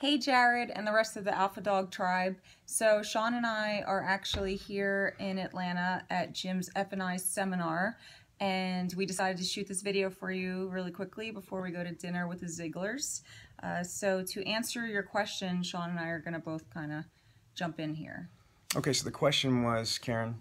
Hey Jared and the rest of the Alpha Dog tribe. So Sean and I are actually here in Atlanta at Jim's F&I seminar and we decided to shoot this video for you really quickly before we go to dinner with the Zieglers. Uh, so to answer your question, Sean and I are going to both kind of jump in here. Okay, so the question was, Karen?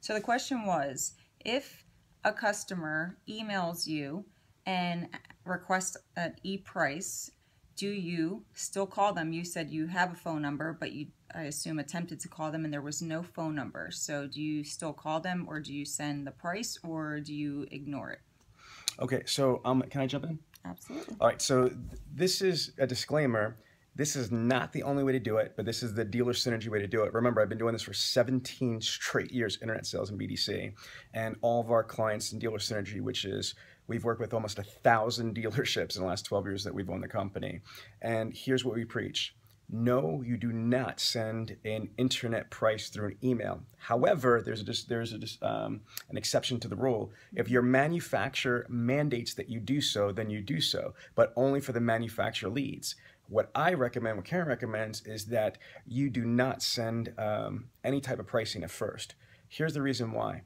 So the question was, if a customer emails you and requests an e-price do you still call them? You said you have a phone number, but you, I assume, attempted to call them and there was no phone number. So do you still call them or do you send the price or do you ignore it? Okay, so um, can I jump in? Absolutely. All right, so th this is a disclaimer. This is not the only way to do it, but this is the dealer synergy way to do it. Remember, I've been doing this for 17 straight years, internet sales and BDC, and all of our clients in dealer synergy, which is We've worked with almost a thousand dealerships in the last 12 years that we've owned the company. And here's what we preach. No, you do not send an internet price through an email. However, there's a, there's a, um, an exception to the rule. If your manufacturer mandates that you do so, then you do so, but only for the manufacturer leads. What I recommend, what Karen recommends, is that you do not send um, any type of pricing at first. Here's the reason why.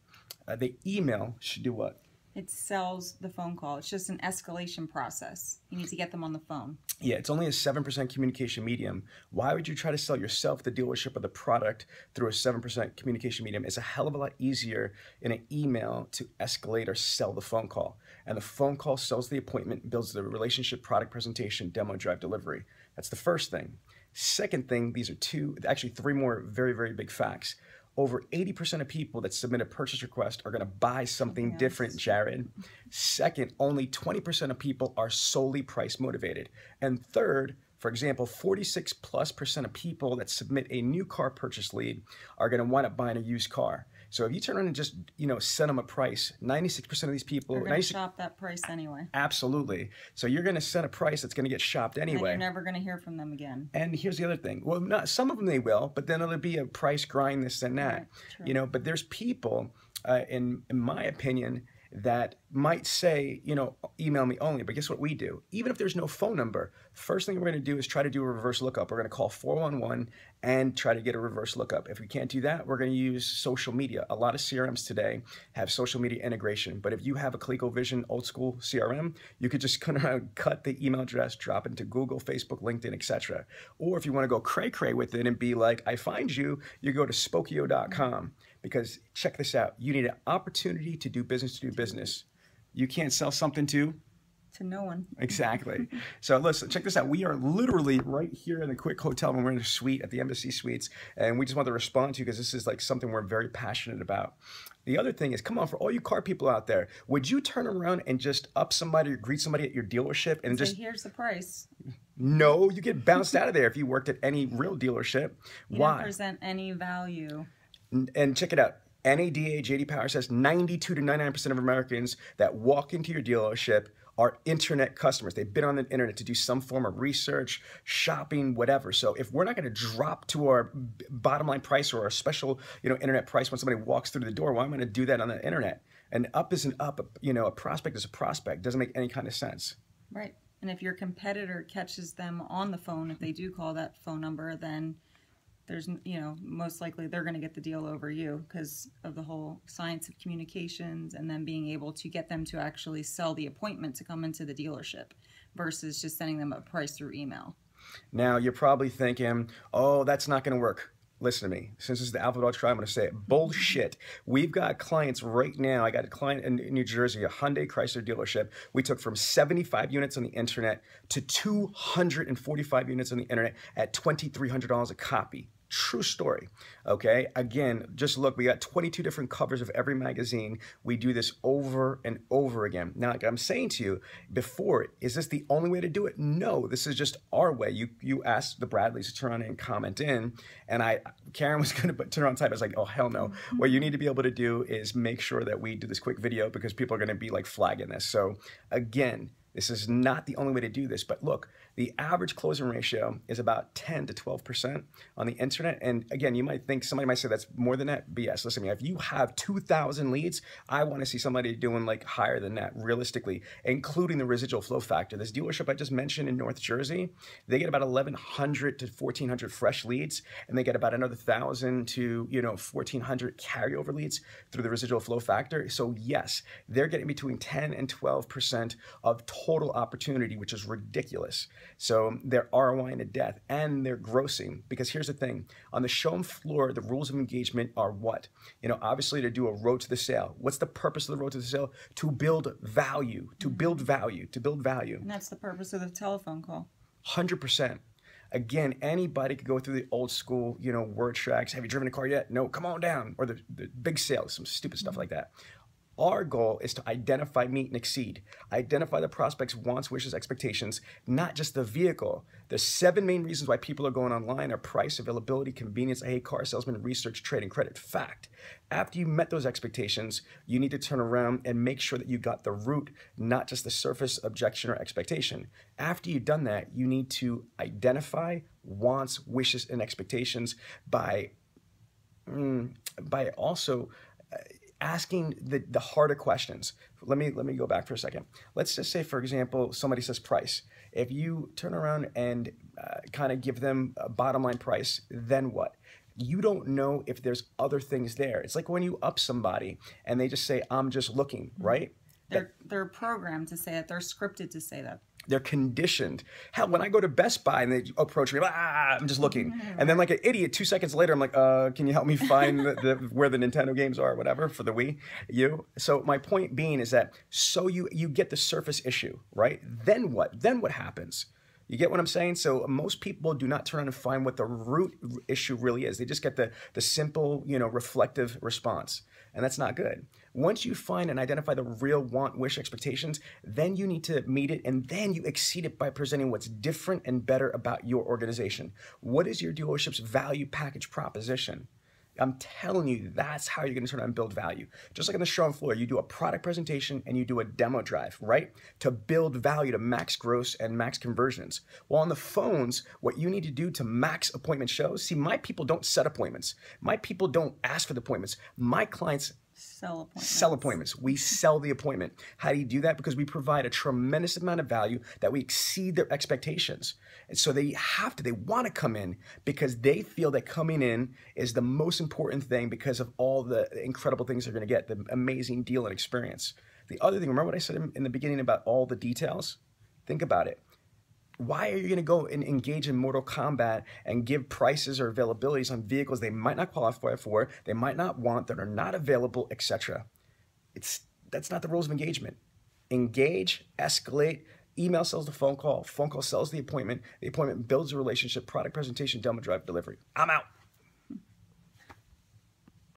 Uh, the email should do what? It sells the phone call. It's just an escalation process. You need to get them on the phone. Yeah, it's only a 7% communication medium. Why would you try to sell yourself, the dealership, or the product through a 7% communication medium? It's a hell of a lot easier in an email to escalate or sell the phone call. And the phone call sells the appointment, builds the relationship, product presentation, demo, drive, delivery. That's the first thing. Second thing, these are two, actually three more very, very big facts over 80% of people that submit a purchase request are going to buy something yes. different, Jared. Second, only 20% of people are solely price motivated. And third, for example, 46 plus percent of people that submit a new car purchase lead are going to wind up buying a used car. So if you turn around and just you know send them a price, 96% of these people are going to shop that price anyway. Absolutely. So you're going to send a price that's going to get shopped anyway. And you're never going to hear from them again. And here's the other thing. Well, not some of them they will, but then it'll be a price grind this and that. Right, you know, but there's people, uh, in in my opinion that might say, you know, email me only. But guess what we do? Even if there's no phone number, first thing we're going to do is try to do a reverse lookup. We're going to call 411 and try to get a reverse lookup. If we can't do that, we're going to use social media. A lot of CRMs today have social media integration. But if you have a ColecoVision old school CRM, you could just kind of cut the email address, drop into Google, Facebook, LinkedIn, etc. Or if you want to go cray cray with it and be like, I find you, you go to spokeo.com because check this out. You need an opportunity to do business to do business. You can't sell something to to no one. Exactly. so listen, check this out. We are literally right here in the Quick Hotel, and we're in a suite at the Embassy Suites, and we just want to respond to you because this is like something we're very passionate about. The other thing is, come on, for all you car people out there, would you turn around and just up somebody or greet somebody at your dealership and Say, just here's the price? No, you get bounced out of there if you worked at any real dealership. You Why? Don't present any value. And check it out. NADA JD Power says 92 to 99% of Americans that walk into your dealership are internet customers. They've been on the internet to do some form of research, shopping, whatever. So if we're not going to drop to our bottom line price or our special, you know, internet price when somebody walks through the door, why am I going to do that on the internet? And up is an up, you know, a prospect is a prospect. Doesn't make any kind of sense. Right. And if your competitor catches them on the phone, if they do call that phone number, then there's you know most likely they're going to get the deal over you because of the whole science of communications and then being able to get them to actually sell the appointment to come into the dealership versus just sending them a price through email now you're probably thinking oh that's not going to work listen to me. Since this is the Alpha Dog Tribe, I'm going to say it. Bullshit. We've got clients right now. I got a client in New Jersey, a Hyundai Chrysler dealership. We took from 75 units on the internet to 245 units on the internet at $2,300 a copy. True story. Okay. Again, just look, we got 22 different covers of every magazine. We do this over and over again. Now, like I'm saying to you before, is this the only way to do it? No, this is just our way. You you asked the Bradleys to turn on and comment in, and I Karen was going to turn on type. I was like, oh hell no. Mm-hmm. What you need to be able to do is make sure that we do this quick video because people are going to be like flagging this. So again, this is not the only way to do this, but look, The average closing ratio is about 10 to 12% on the internet. And again, you might think somebody might say that's more than that. BS. Listen to me. If you have 2,000 leads, I want to see somebody doing like higher than that realistically, including the residual flow factor. This dealership I just mentioned in North Jersey, they get about 1,100 to 1,400 fresh leads, and they get about another 1,000 to you know 1,400 carryover leads through the residual flow factor. So yes, they're getting between 10 and 12% of total opportunity, which is ridiculous. So their ROI into death and their grossing. Because here's the thing on the showroom floor, the rules of engagement are what? You know, obviously to do a road to the sale. What's the purpose of the road to the sale? To build value, to mm-hmm. build value, to build value. And that's the purpose of the telephone call. 100%. Again, anybody could go through the old school, you know, word tracks. Have you driven a car yet? No, come on down. Or the, the big sales, some stupid stuff mm-hmm. like that. Our goal is to identify, meet, and exceed. Identify the prospect's wants, wishes, expectations, not just the vehicle. The seven main reasons why people are going online are price, availability, convenience, I hate car salesman, research, trading, credit. Fact. After you met those expectations, you need to turn around and make sure that you got the root, not just the surface objection or expectation. After you've done that, you need to identify wants, wishes, and expectations by, mm, by also. Asking the, the harder questions. Let me let me go back for a second. Let's just say, for example, somebody says price. If you turn around and uh, kind of give them a bottom line price, then what? You don't know if there's other things there. It's like when you up somebody and they just say, "I'm just looking," right? They're they're programmed to say that. They're scripted to say that. They're conditioned. Hell, when I go to Best Buy and they approach me, ah, I'm just looking. And then, like an idiot, two seconds later, I'm like, uh, can you help me find the, the, where the Nintendo games are, or whatever, for the Wii U? So my point being is that so you you get the surface issue, right? Then what? Then what happens? You get what I'm saying? So most people do not turn and find what the root issue really is. They just get the the simple, you know, reflective response and that's not good. Once you find and identify the real want, wish, expectations, then you need to meet it and then you exceed it by presenting what's different and better about your organization. What is your dealership's value package proposition? I'm telling you, that's how you're gonna turn on and build value. Just like on the showroom floor, you do a product presentation and you do a demo drive, right? To build value to max gross and max conversions. Well, on the phones, what you need to do to max appointment shows, see, my people don't set appointments. My people don't ask for the appointments. My clients Sell appointments. Sell appointments. We sell the appointment. How do you do that? Because we provide a tremendous amount of value that we exceed their expectations. And so they have to, they want to come in because they feel that coming in is the most important thing because of all the incredible things they're going to get, the amazing deal and experience. The other thing, remember what I said in the beginning about all the details? Think about it why are you going to go and engage in Mortal Kombat and give prices or availabilities on vehicles they might not qualify for, they might not want, that are not available, etc.? It's that's not the rules of engagement. Engage, escalate. Email sells the phone call. Phone call sells the appointment. The appointment builds a relationship. Product presentation, demo drive, delivery. I'm out.